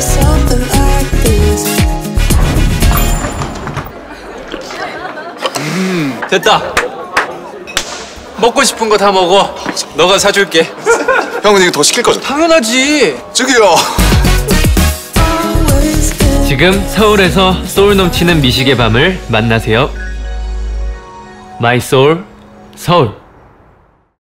something like this. 됐다. 먹고 싶은 거 다 먹어. 내가 사줄게. 형은 이거 더 시킬 거죠? 당연하지. 저기요. 지금 서울에서 소울 넘치는 미식의 밤을 만나세요. My Soul Seoul